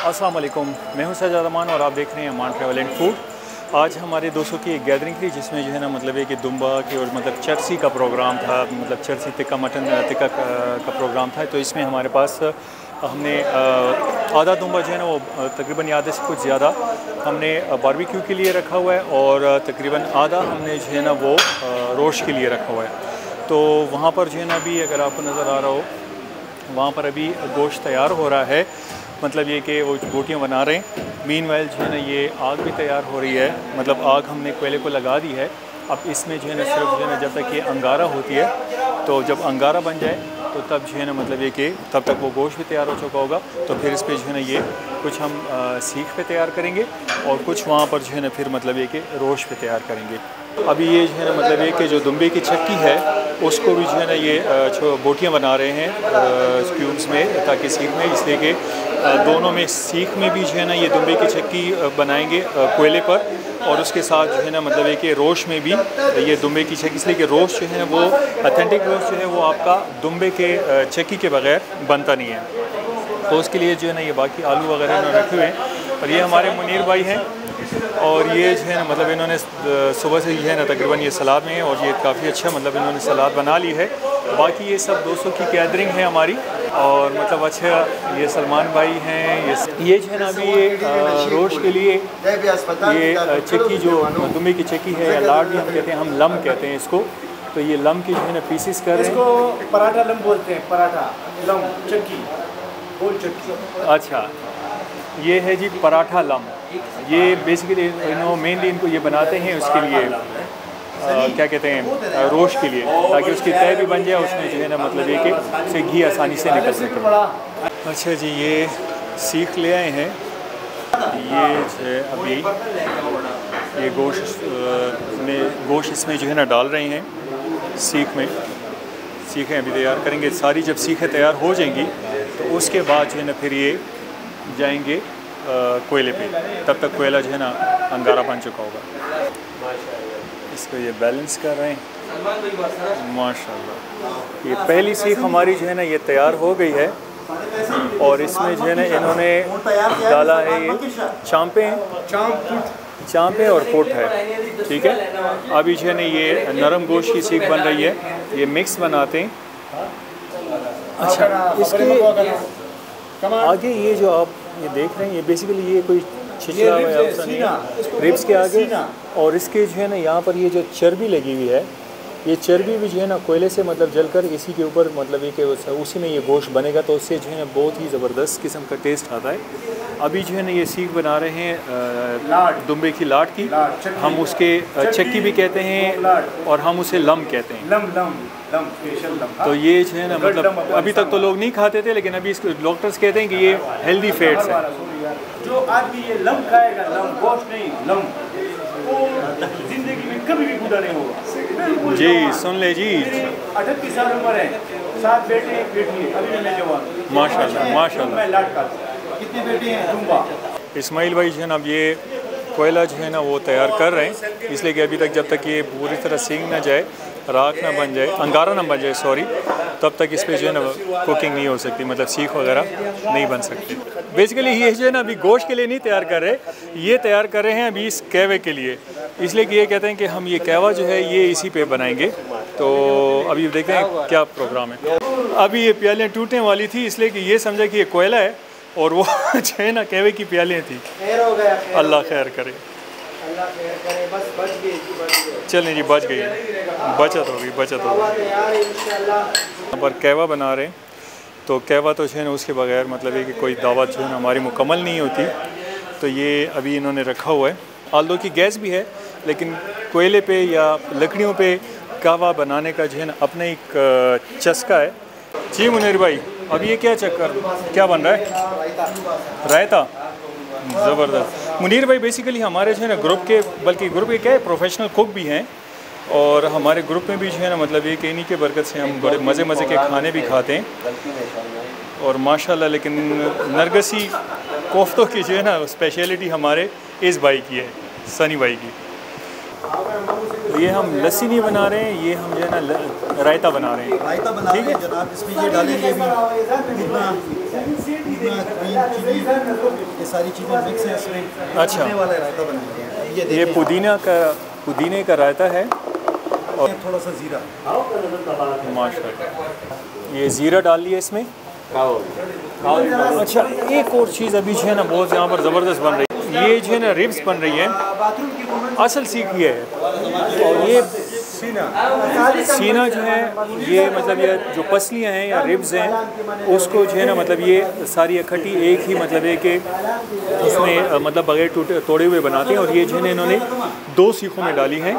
अस्सलाम वालेकुम मैं हूँ सजाद अमान और आप देख रहे हैं अमान ट्रैवल एंड फ़ूड। आज हमारे दोस्तों की एक गैदरिंग थी जिसमें जो है ना मतलब है कि दुम्बा की और मतलब चरसी का प्रोग्राम था मतलब चरसी टिक्का मटन टिक्का का, का प्रोग्राम था। तो इसमें हमारे पास हमने आधा दुम्बा जो है ना वो तकरीबन आधे से कुछ ज़्यादा हमने बारबेक्यू के लिए रखा हुआ है और तकरीबन आधा हमने जो है ना वो रोश के लिए रखा हुआ है। तो वहाँ पर जो है ना अभी अगर आपको नज़र आ रहा हो वहाँ पर अभी गोश्त तैयार हो रहा है। मतलब ये कि वो गोटियाँ बना रहे हैं। मीन वाइल जो है ना, ये आग भी तैयार हो रही है। मतलब आग हमने कोयले को लगा दी है। अब इसमें जो है ना, सिर्फ़ जो है ना, जब तक ये अंगारा होती है तो जब अंगारा बन जाए तो तब जो है ना मतलब ये कि तब तक वो गोश्त भी तैयार हो चुका होगा। तो फिर इस पर जो है ना, ये कुछ हम सीख पे तैयार करेंगे और कुछ वहाँ पर जो है ना, फिर मतलब ये कि रोश पे तैयार करेंगे। अभी ये जो है ना मतलब ये कि जो दुम्बे की छक्की है, उसको भी जो है ना ये बोटियाँ बना रहे हैं क्यूब्स में, ताकि सीख में, इसलिए कि दोनों में सीख में भी जो है ना ये दुम्बे की छक्की बनाएँगे कोयले पर, और उसके साथ जो है ना मतलब है कि रोश में भी ये दुम्बे की छक्की, इसलिए कि रोश जो है वो अथेंटिक रोश जो है वो आपका दुम्बे के छक्की के बगैर बनता नहीं है। तो उसके लिए जो है ना ये बाकी आलू वगैरह रखे हुए हैं। और ये हमारे मुनीर भाई हैं। और ये जो है ना मतलब इन्होंने सुबह से जो है ना तकरीबन ये सलाद में है और ये काफ़ी अच्छा मतलब इन्होंने सलाद बना ली है। बाकी ये सब दोस्तों की गैदरिंग है हमारी और मतलब अच्छा ये सलमान भाई हैं ये ये जो है ना अभी ये रोश के लिए ये चक्की जो दुम्बे की चक्की है या लाड भी हम कहते हैं हम लम कहते हैं इसको। तो ये लम की जो है ना पीसीस कर रहे हैं। इसको पराठा लम बोलते हैं पराठा लम चक्की गोल चक्की। अच्छा ये है जी पराठा लम। ये बेसिकली इन्हों मेनली इनको ये बनाते हैं उसके लिए आ, क्या कहते हैं रोश के लिए ताकि उसकी तय भी बन जाए उसमें जो है ना मतलब ये कि उसे घी आसानी से निकल सके। अच्छा जी ये सीख ले आए हैं। ये जो है अभी ये गोश्त में गोश्त इसमें जो है ना डाल रहे हैं सीख में। सीखें अभी तैयार करेंगे। सारी जब सीखें तैयार हो जाएँगी तो उसके बाद जो है ना फिर ये जाएँगे। कोयले पे। तब तक कोयला जो है ना, अंगारा बन चुका होगा। इसको ये बैलेंस कर रहे हैं। माशाल्लाह। ये पहली सीख हमारी जो है ना, ये तैयार हो गई है। और इसमें जो है ना, इन्होंने डाला है ये चांपे। चांपे और पुट है। ठीक है? अभी जो है ना, ये नरम गोश्त की सीख बन रही है। ये मिक्स बनाते हैं। अच्छा इसके आगे ये जो आप ये देख रहे हैं ये बेसिकली ये कोई छिछला हुआ रिब्स के आगे और इसके जो है ना यहाँ पर ये जो चर्बी लगी हुई है ये चर्बी भी जो है ना कोयले से मतलब जलकर इसी के ऊपर मतलब ये कि उसी में ये गोश्त बनेगा तो उससे जो है ना बहुत ही ज़बरदस्त किस्म का टेस्ट आता है। अभी जो है ना ये सीख बना रहे हैं दुम्बे की लाट की। हम उसके चक्की भी कहते हैं और हम उसे लम कहते हैं। लम लम। तो ये है ना मतलब अभी तक तो लोग नहीं खाते थे लेकिन अभी इसको डॉक्टर्स कहते हैं कि ये हेल्दी फैट्स है। जो आदमी ये लम खाएगा लम गोश्त नहीं लम। ज़िंदगी में कभी भी बुरा नहीं होगा। जी सुन ले जी। अठतीस साल उम्र है। सात बेटे एक बेटी है। अभी मैं जवान। माशाल्लाह माशाल्लाह। मैं लाट का कितनी बेटी हैं? जुम्बा इस्माइल भाई जो है ना अब ये कोयला जो है ना वो तैयार कर रहे हैं। इसलिए कि अभी तक जब तक ये पूरी तरह सींग ना जाए राख ना बन जाए अंगारा ना बन जाए सॉरी तब तक इस पर जो है ना कुकिंग नहीं हो सकती मतलब सीख वगैरह नहीं बन सकती। बेसिकली ये जो है ना अभी गोश्त के लिए नहीं तैयार कर रहे ये तैयार कर रहे हैं अभी इस कहवे के लिए। इसलिए कि ये कहते हैं कि हम ये कहवा जो है ये इसी पे बनाएँगे। तो अभी देखते हैं क्या प्रोग्राम है। अभी ये प्यालियाँ टूटने वाली थी इसलिए कि ये समझा कि ये कोयला है और वो जो है ना कहवे की प्यालियाँ थी। अल्लाह खैर करे। चलें जी बच गई। बचत हो गई बचत हो गई। यहाँ पर कहवा बना रहे तो कहवा तो है ना उसके बगैर मतलब है कि कोई दावत जो है ना हमारी मुकम्मल नहीं होती। तो ये अभी इन्होंने रखा हुआ है। आल्दो की गैस भी है लेकिन कोयले पे या लकड़ियों पे कहवा बनाने का जो है ना अपना एक चस्का है। जी मुनीर भाई अब ये क्या चक्कर क्या बन रहा है? रायता। ज़बरदस्त। मुनीर भाई बेसिकली हमारे जो है ना ग्रुप के, बल्कि ग्रुप के क्या है प्रोफेशनल कुक भी हैं और हमारे ग्रुप में भी जो है ना मतलब ये इन्हीं के बरकत से हम बड़े मज़े मज़े के खाने भी खाते हैं। और माशाल्लाह, लेकिन नरगसी कोफ्तों की जो है ना स्पेशलिटी हमारे इस भाई की है, सनी भाई की। ये हम लस्सी नहीं बना रहे हैं, ये हम जो है ना रायता बना रहे हैं। रायता बना रहे हैं? जनाब इसमें ये डालेंगे भी इतना इतना क्रीम चिली ये सारी चीज़ें मिक्स हैं इसमें। अच्छा। पुदीने वाला रायता बनाएँगे? ये ये पुदीना का पुदीने का रायता है और थोड़ा सा जीरा। माशा ये ज़ीरा डाल लिया इसमें। अच्छा एक और चीज़ अभी जो है ना बहुत यहाँ पर ज़बरदस्त बन रही है। ये जो है ना रिब्स बन रही है। असल सीख ये है। और ये सीना। सीना जो है, ये मतलब ये जो पसलियाँ हैं या रिब्स हैं, उसको जो है ना मतलब ये सारी इकट्ठी एक ही मतलब है कि उसमें मतलब बगैर टूटे, तोड़े हुए बनाते हैं और ये जो है इन्होंने दो सीखों में डाली हैं।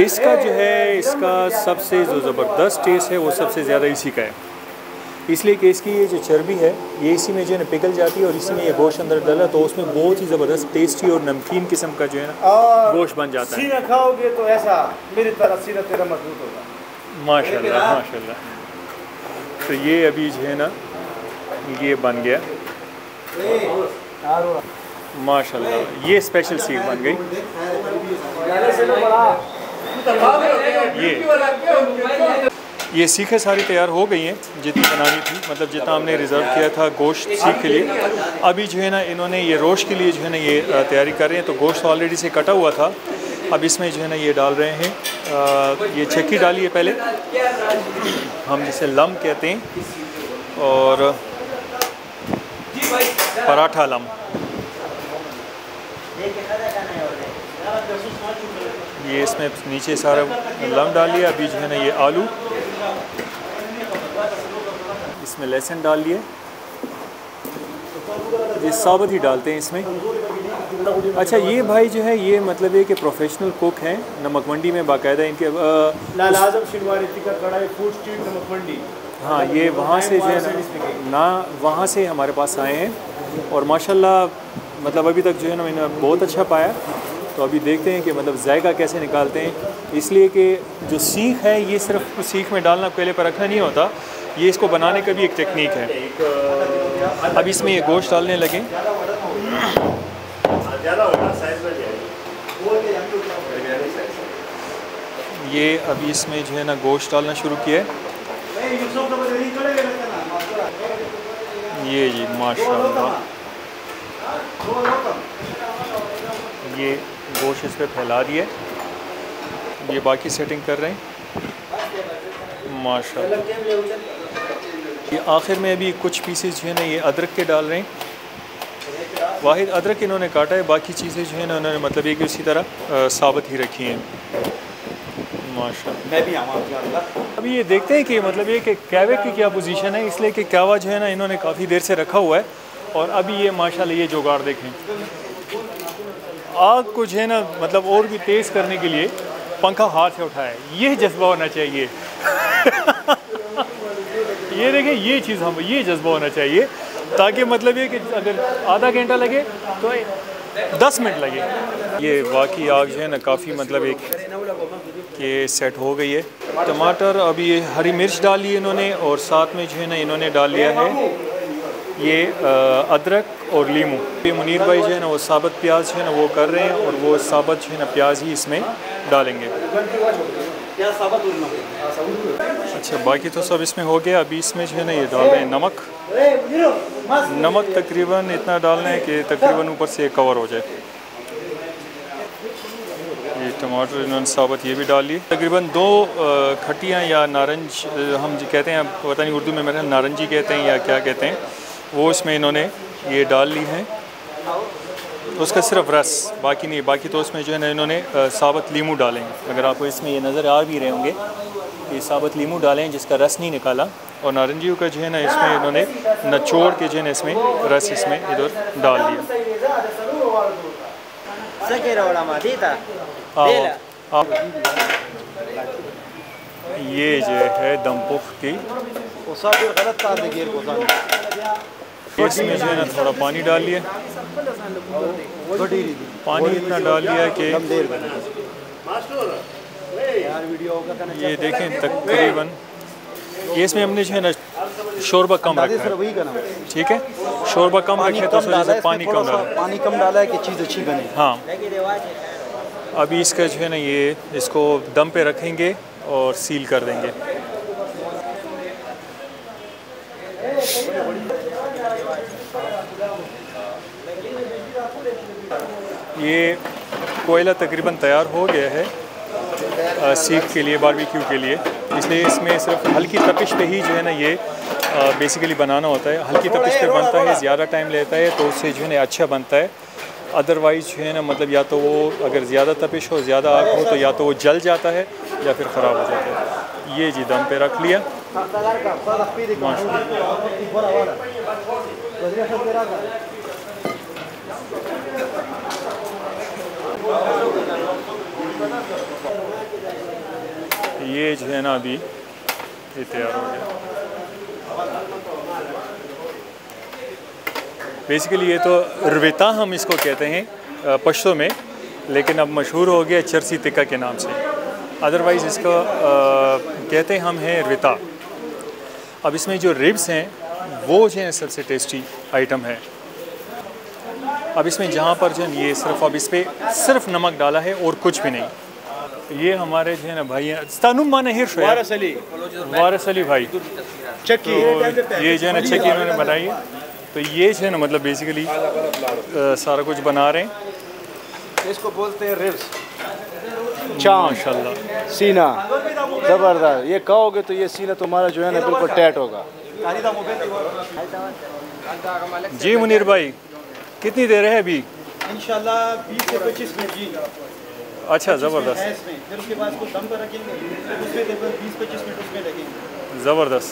इसका जो है, इसका सबसे जो ज़बरदस्त टेस्ट है, वो सबसे ज़्यादा इसी का है। इसलिए कि इसकी ये जो चर्बी है ये इसी में जो है ना पिघल जाती है और इसी में ये गोश्त अंदर डाला तो उसमें बहुत ही ज़बरदस्त टेस्टी और नमकीन किस्म का जो है ना गोश्त बन जाता है। सीना खाओगे तो ऐसा मेरी तरह सीना तेरा मज़बूत होगा। माशाल्लाह माशाल्लाह। तो ये अभी जो है ना ये बन गया। माशाल्लाह ये स्पेशल सीख बन गई। ये। ये सीखें सारी तैयार हो गई हैं जितनी बनानी थी मतलब जितना हमने रिज़र्व किया था गोश्त सीख के लिए। अभी जो है ना इन्होंने ये रोश के लिए जो है ना ये तैयारी कर रहे हैं तो गोश्त ऑलरेडी से कटा हुआ था। अब इसमें जो है ना ये डाल रहे हैं अ, ये चक्की डाली है पहले। हम जिसे लम कहते हैं और पराठा लम। ये इसमें नीचे सारा लम डाल लिया अभी जो है ना ये आलू। इसमें लहसुन डाल लिए। ये साबुत ही डालते हैं इसमें। अच्छा ये भाई जो है ये मतलब ये कि प्रोफेशनल कुक हैं नमक मंडी में बाकायदा इनके हाँ ये वहाँ से जो है ना ना वहाँ से हमारे पास आए हैं। और माशाल्लाह मतलब अभी तक जो है ना मैंने बहुत अच्छा पाया। तो अभी देखते हैं कि मतलब जायका कैसे निकालते हैं। इसलिए कि जो सीख है, ये सिर्फ़ सीख में डालना पहले पर रखना नहीं होता। ये इसको बनाने का भी एक टेक्निक है। अब इसमें ये गोश्त डालने लगे। ये अभी इसमें जो है ना गोश्त डालना शुरू किया है। ये जी, माशाल्लाह। ये गोश्त इस पर फैला दिए ये बाकी सेटिंग कर रहे हैं। माशा ये आखिर में अभी कुछ पीसेस जो है ना ये अदरक के डाल रहे हैं। वाहिद अदरक इन्होंने काटा है बाकी चीज़ें जो है ना उन्होंने मतलब ये कि उसी तरह साबित ही रखी हैं। माशा मैं भी आऊँ अभी ये देखते हैं कि मतलब ये कि कैवे की क्या पोजीशन है इसलिए कि कावा जो है ना इन्होंने काफ़ी देर से रखा हुआ है। और अभी ये माशाल्लाह ये जुगाड़ देखें। आग को जो है ना मतलब और भी तेज़ करने के लिए पंखा हाथ से उठाया ये जज्बा होना चाहिए। ये देखें, ये चीज़ हम, ये जज्बा होना चाहिए। ताकि मतलब ये कि अगर आधा घंटा लगे तो दस मिनट लगे। ये वाकई आग जो है ना, काफ़ी मतलब एक कि सेट हो गई है। टमाटर, अभी हरी मिर्च डाली ली इन्होंने, और साथ में जो है ना, इन्होंने डाल लिया है। ये अदरक और लीमू। ये मुनीर भाई जो है ना, वो साबत प्याज है ना, वो कर रहे हैं और वो साबत जो है ना, प्याज ही इसमें डालेंगे। अच्छा बाकी तो सब इसमें हो गया। अभी इसमें जो है ना, ये डाल रहे हैं नमक। नमक तकरीबन इतना डालना है कि तकरीबन ऊपर से कवर हो जाए। ये टमाटर इन्होंने साबत ये भी डाल लिए। तकरीबन दो खटियाँ या नारंज हम जी कहते हैं पता नहीं उर्दू में मेरे नारंजी कहते हैं या क्या कहते हैं। वो इसमें इन्होंने ये डाल ली हैं। उसका सिर्फ़ रस बाकी नहीं बाकी तो उसमें जो है ना इन्होंने साबत लीमू डाले अगर आपको इसमें ये नज़र आ भी रहे होंगे ये साबत लीमू डालें जिसका रस नहीं निकाला। और नारंगियों का जो है ना इसमें इन्होंने नचोड़ के जो है ना इसमें रस इसमें इधर डाल दिया। आप आप ये जो है दमपुख की केस में जो है ना थोड़ा पानी डाल लिया पानी इतना डाल लिया कि ये देखें तकरीबन केस में हमने जो है ना शोरबा कम रखा है। ठीक है? शोरबा कम रखे तो उसमें पानी कम डाला पानी कम डाला है कि चीज़ अच्छी बने। हाँ। अभी इसका जो है ना ये इसको दम पे रखेंगे और सील कर देंगे। ये कोयला तकरीबन तैयार हो गया है सीख के लिए बारबेक्यू के लिए। इसलिए इसमें सिर्फ़ हल्की तपिश पे ही जो है ना ये आ, बेसिकली बनाना होता है। हल्की तपिश पे बनता है ज़्यादा टाइम लेता है तो उससे जो है ना अच्छा बनता है। अदरवाइज़ जो है ना मतलब या तो वो अगर ज़्यादा तपिश हो ज़्यादा आग हो तो या तो वो जल जाता है या फिर ख़राब हो जाता है। ये जी दम पे रख लिया। ये जो है ना अभी ये तैयार हो गया। बेसिकली ये तो रविता हम इसको कहते हैं पश्तो में, लेकिन अब मशहूर हो गया चरसी तिक्का के नाम से। अदरवाइज़ इसको कहते हम हैं रविता। अब इसमें जो रिब्स हैं, वो जो है सबसे टेस्टी आइटम है। अब इसमें जहाँ पर जो है ये सिर्फ़ अब इस पर सिर्फ़ नमक डाला है और कुछ भी नहीं। ये हमारे जो है ना भाई हैं स्तनुम माने वारस अली। वारस अली भाई। चक्की। तो ये जो है ना चक्की इन्होंने बनाई है। तो ये जो है ना मतलब बेसिकली सारा कुछ बना रहे हैं। इसको बोलते हैं रिब्स माशाल्लाह। सीना। ज़बरदस्त। ये कहोगे तो ये सीना तुम्हारा जो है ना बिल्कुल टैट होगा। जी मुनीर भाई। कितनी देर है अभी? इंशाल्लाह 20 से 25 मिनट जी। अच्छा ज़बरदस्त। फिर उसके बाद इसको दम पर रखेंगे। उसमें देखो 20 25 मिनट उसमें लगेंगे। ज़बरदस्त।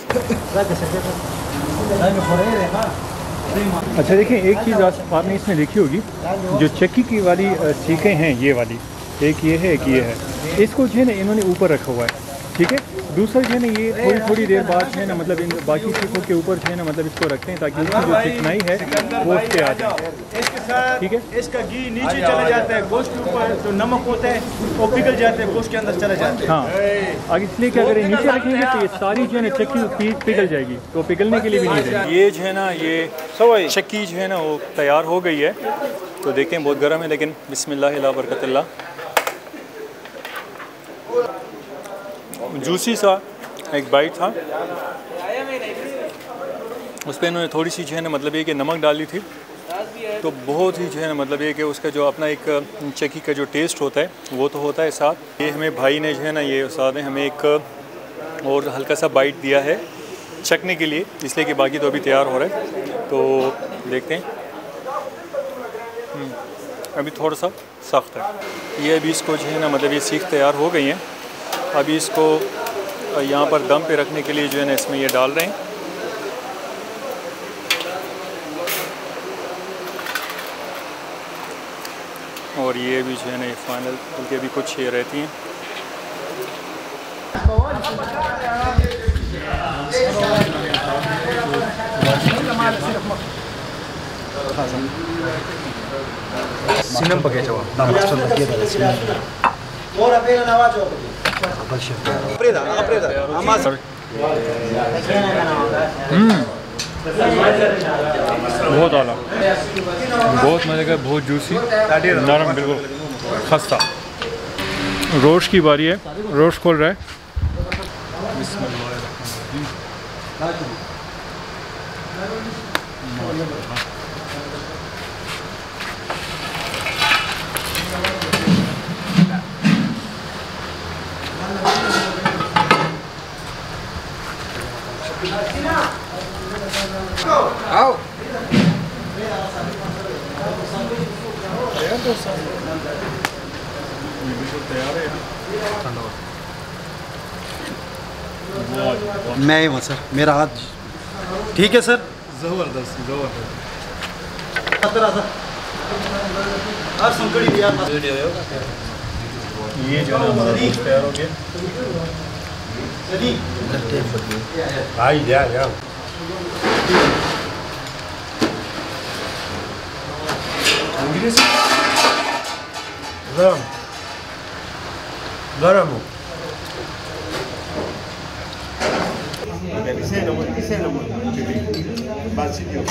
अच्छा देखिए एक चीज़ आप आपने इसमें देखी होगी जो चक्की की वाली सीखें हैं ये वाली एक ये है एक ये है। इसको जो है ना इन्होंने ऊपर रखा हुआ है ठीक है? दूसरा जो है ना ये थोड़ी थोड़ी देर बाद है ना मतलब इन बाकी सीखों के ऊपर जो है ना मतलब इसको रखते हैं ताकि उसकी जो चिकनाई है वो उस पर आ जाए ठीक है। इसका घी नीचे चला जाता है गोश्त के ऊपर जो नमक होता है वो पिघल जाते हैं गोश्त के अंदर चला जाता है। हाँ। आगे इसलिए कि अगर ये नीचे रखेंगे तो ये सारी जो है ना चक्की पिघल जाएगी तो पिघलने के लिए भी नहीं रहेगी। ये जो है ना ये सवाई चक्की जो है ना वो तैयार हो गई है। तो देखते हैं बहुत गर्म है लेकिन बिस्मिल्लाह बरकतल्ला जूसी सा एक बाइट था। उस पर इन्होंने थोड़ी सी जो है ना मतलब ये कि नमक डाली थी। तो बहुत ही जो है ना मतलब ये कि उसका जो अपना एक चक्की का जो टेस्ट होता है वो तो होता है साथ। ये हमें भाई ने जो है ना ये उस्ताद ने हमें एक और हल्का सा बाइट दिया है चखने के लिए इसलिए कि बाकी तो अभी तैयार हो रहा है। तो देखते हैं। हम्म, अभी थोड़ा सा सख्त है। ये अभी इसको जो है ना मतलब ये सीख तैयार हो गई हैं। अभी इसको यहाँ पर दम पे रखने के लिए जो है ना इसमें ये डाल रहे हैं। और ये भी जो है ना ये फाइनल बल्कि अभी कुछ ये रहती हैं। Sinam pakai coba. Ora Ammazza. बहुत आला। बहुत मज़े का, बहुत जूसी नरम, बिल्कुल। खस्ता। रोश की बारी है। रोश खोल रहा है। मैं ही हूँ सर। मेरा हाथ ठीक है सर। भी यार ये जो है हमारा तैयार हो। गया सदी Vai, Vamos, Guilherme? Vamos. Agora, amor. Sen ama, sen ama. Bahsediyorum.